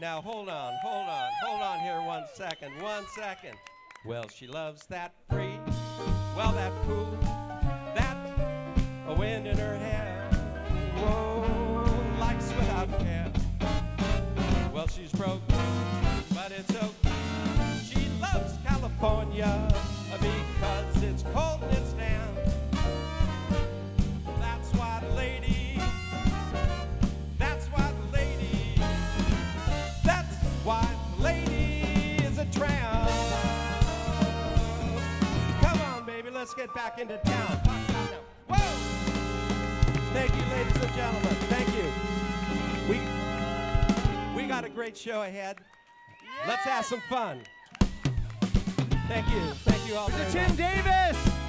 Now hold on, hold on, hold on here one second, one second. Well, she loves that free, well, that cool, that a wind in her hair. Whoa, likes without care. Well, she's broke, but it's okay. She loves California let's get back into town. Whoa! Thank you, ladies and gentlemen. Thank you. We we got a great show ahead. Let's have some fun. Thank you. Thank you all. Tim. Davis.